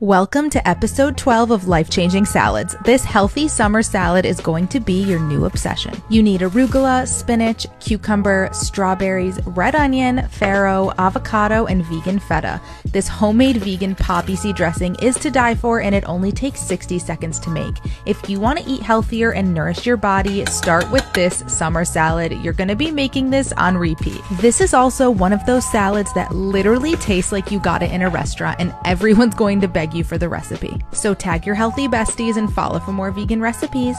Welcome to episode 12 of Life Changing Salads. This healthy summer salad is going to be your new obsession. You need arugula, spinach, cucumber, strawberries, red onion, farro, avocado, and vegan feta. This homemade vegan poppy seed dressing is to die for and it only takes 60 seconds to make. If you want to eat healthier and nourish your body, start with this summer salad. You're going to be making this on repeat. This is also one of those salads that literally tastes like you got it in a restaurant and everyone's going to beg you for the recipe. So tag your healthy besties and follow for more vegan recipes.